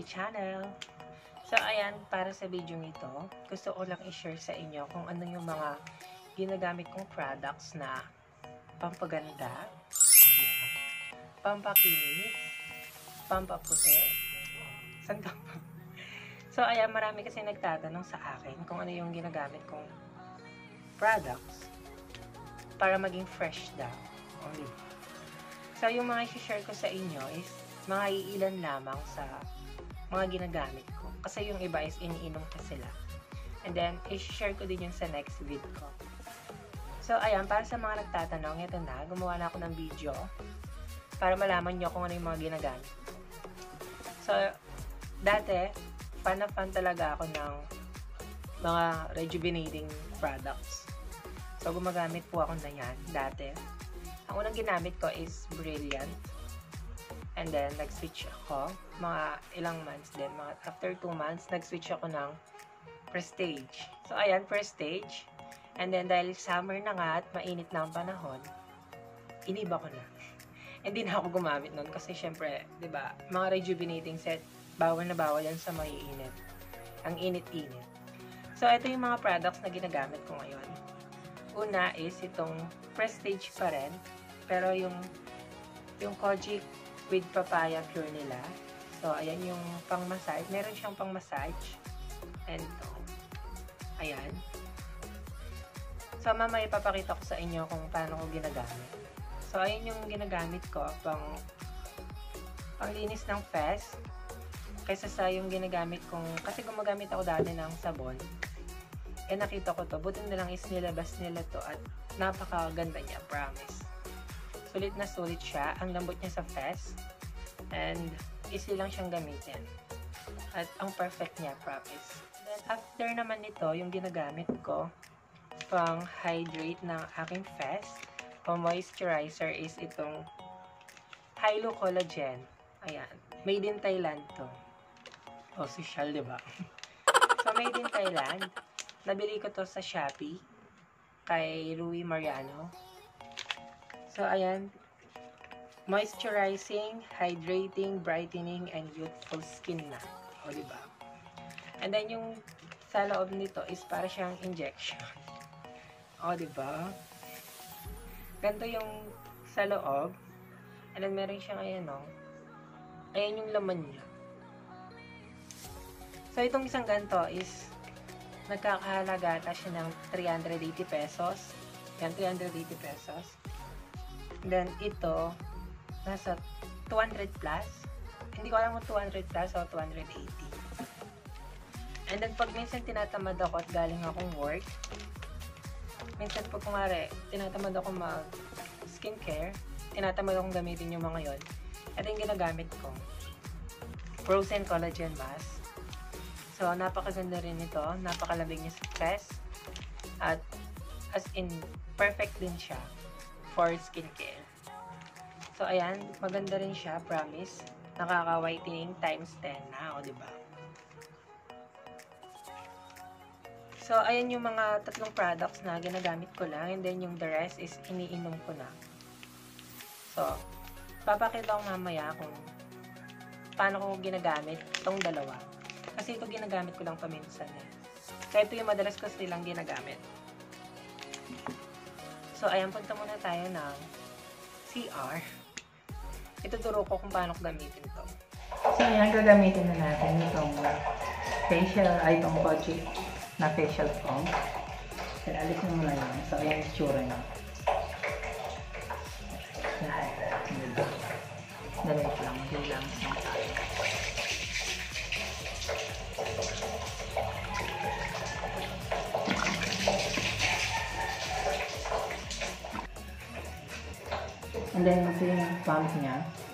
my channel. So, ayan, para sa video ito, gusto ko lang i-share sa inyo kung ano yung mga ginagamit kong products na pampaganda, pampakinis, pampaputi, sandang So, ayan, marami kasi nagtatanong sa akin kung ano yung ginagamit kong products para maging fresh daw. O, diba? So, yung mga i-share ko sa inyo is mga iilan lamang sa mga ginagamit ko. Kasi yung iba is iniinom ko sila. And then, i-share ko din yun sa next video ko. So, ayan, para sa mga nagtatanong, ito na, gumawa na ako ng video para malaman nyo kung ano yung mga ginagamit. So, dati, fan na fan talaga ako ng mga rejuvenating products. So, gumagamit po ako na yan dati. Ang unang ginamit ko is Brilliant. And then, nag-switch ako. Mga ilang months din. Mga after 2 months, nag-switch ako ng Prestige. So, ayan, Prestige. And then, dahil summer na nga at mainit na ang panahon, iniba ko na. Hindi na ako gumamit nun kasi syempre, ba, mga rejuvenating set, bawal na bawal yan sa may init. Ang init-init. So, ito yung mga products na ginagamit ko ngayon. Una is itong Prestige pa rin. Pero yung yung Kojic with papaya pure nila. So, ayan yung pang-massage. Meron siyang pang-massage. And ito. Ayan. So, mamaya ipapakita ko sa inyo kung paano ko ginagamit. So, ayan yung ginagamit ko pang panglinis ng fest. Kaysa sa yung ginagamit kong, kasi gumagamit ako dati ng sabon. Eh, nakita ko to. Buti na lang is nilabas nila to at napakaganda niya, promise. Sulit na sulit siya. Ang lambot niya sa fest. And, easy lang siyang gamitin. At ang perfect niya, promise. Then, after naman nito, yung ginagamit ko, pang hydrate ng aking fest, pang moisturizer is itong Hylo Collagen. Ayan. Made in Thailand to. O, social, di ba? so, made in Thailand. Nabili ko to sa Shopee kay Rui Mariano. So, ayan. Moisturizing, hydrating, brightening, and youthful skin na. O, diba? And then, yung sa loob nito is para siyang injection. O, diba? Ganito yung sa loob. And then, meron siyang, ayan, o. Ayan yung laman niya. So, itong isang ganito is nagkakahalaga ata siya ng 380 pesos. Yan, 380 pesos. Then, ito, nasa 200 plus. Hindi ko alam kung 200 plus o 280. And then, pag minsan tinatamad ako at galing akong work, minsan pag kumari, tinatamad ako mag skincare, tinatamad akong gamitin yung mga yon. Ito yung ginagamit ko. Frozen Collagen Mask. So, napakaganda rin ito. Napakalabig niya sa chest. At, as in, perfect din siya for skincare. So, ayan. Maganda rin siya, promise. Nakaka-whitening times 10 na, o, diba? So, ayan yung mga tatlong products na ginagamit ko lang. And then, yung the rest is iniinom ko na. So, papakita ko mamaya kung paano ko ginagamit itong dalawa. Kasi ito ginagamit ko lang paminsan eh. Kaya ito yung madalas ko silang ginagamit. So, ayan, punta muna tayo ng CR. Ituturo ko kung paano ko gamitin to. So, yan, gagamitin na natin itong facial, ay itong Kojic na facial foam. So, alis na muna yan. So, ayan yung tsura niya. Lahat. Ganito lang. Hindi lang isang tayo. And then, ito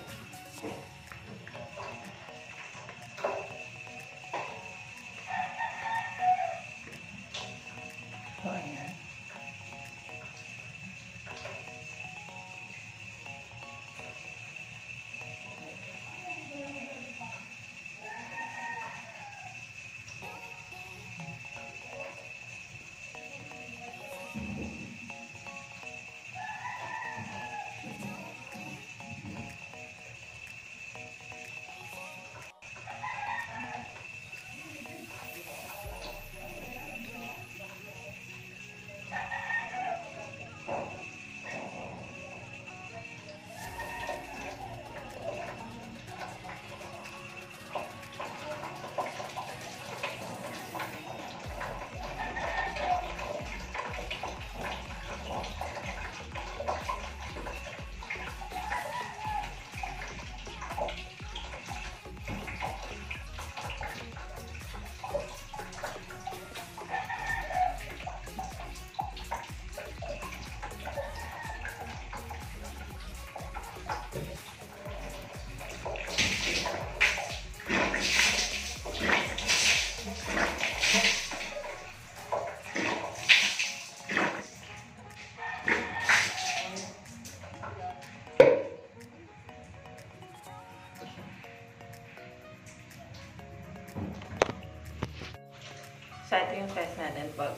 ito yung test natin pag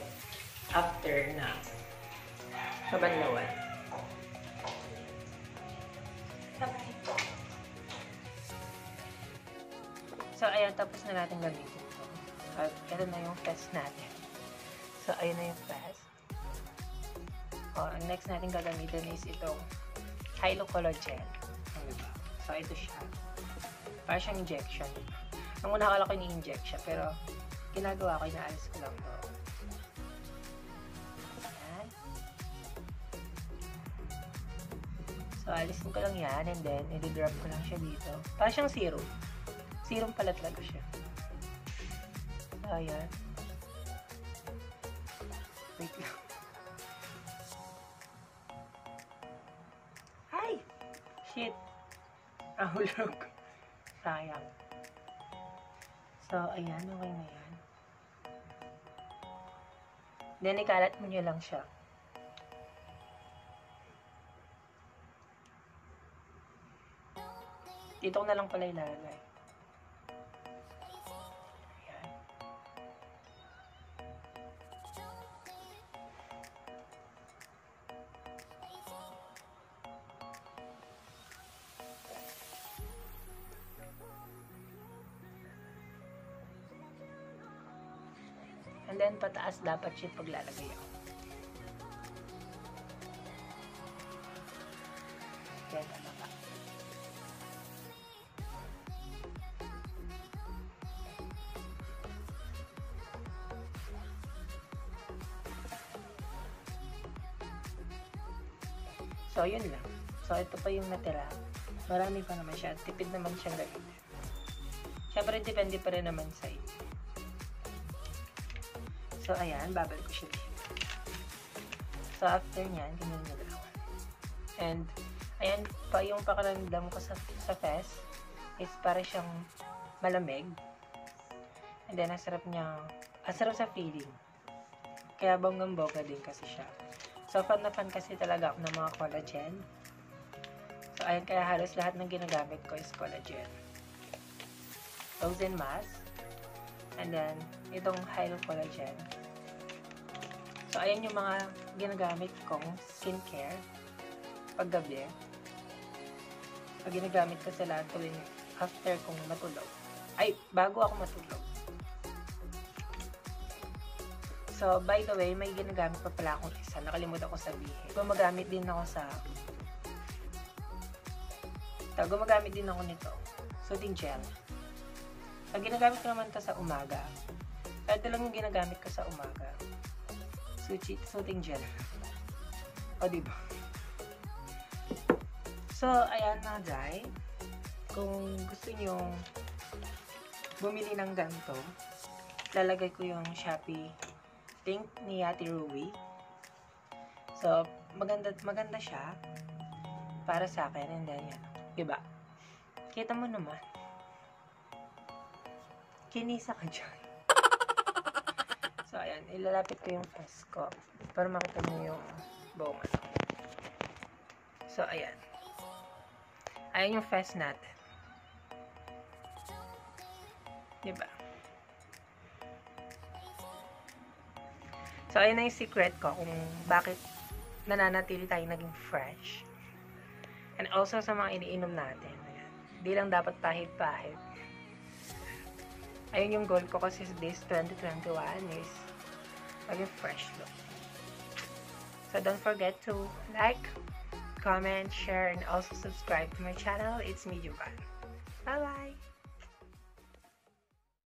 after na kabanlawan. So, ayan, tapos na natin gamitin ito. At ito na yung test natin. So, ayun na yung test. O, ang next natin gagamitin is itong Hylocollagen. Ano? So, ito siya. Para siyang injection. Ang una akala ko ini-inject siya, pero ginagawa ko, inaalis ko lang to. Ayan. So, alisin ko lang yan, and then, i-drop ko lang siya dito. Para siyang serum. Serum pala talaga siya. So, ayan. Wait lang. Ay! Shit! Ahulog. Sayang. So, ayan. Okay na yan. Then, ikalat mo nyo lang siya. Dito ko na lang pala ilalagay. And then, pataas dapat siya paglalagay ako. Then, ano ba? So, yun lang. So, ito pa yung natira. Marami pa naman siya. Tipid naman siyang gamitin. Siyempre, depende pa rin naman sa inyo. So, ayan. Babalik ko siya dito. So, after nyan, ganyan na lang. And, ayan pa yung pakaramdam ko sa, sa fest is para siyang malamig. And then, ang sarap niya, ang sarap sa feeling. Kaya bonggang bongga din kasi siya. So, fan na fan kasi talaga ako ng mga collagen. So, ayan, kaya halos lahat ng ginagamit ko is collagen. Frozen mask. And then, itong Hylo Collagen. So, ayan yung mga ginagamit kong skincare paggabi. Pag ginagamit ko sila tuwing after kong matulog. Ay, bago ako matulog. So, by the way, may ginagamit pa pala akong isa. Nakalimutan ko sabihin. Gumagamit din ako sa... Ito, gumagamit din ako nito. Soothing gel. Pag ginagamit ko naman to sa umaga, kahit lang yung ginagamit ko sa umaga, Suchi, soothing gel. O, diba? So, ayan na, guys. Kung gusto nyo bumili ng ganito, lalagay ko yung Shopee link ni Ate Ruby. So, maganda, maganda siya para sa akin. And then, yan. Diba? Kita mo naman. Kinisa ka dyan. Ayan. Ilalapit ko yung face ko para makita mo yung buong. So, ayan. Ayan yung face natin. Diba? So, ayun na yung secret ko kung bakit nananatili tayo naging fresh. And also sa mga iniinom natin. Ayan. Di lang dapat pahit-pahit. Ayun yung goal ko kasi this 2021 is maging fresh look. So, don't forget to like, comment, share, and also subscribe to my channel. It's me, Juvan. Bye-bye!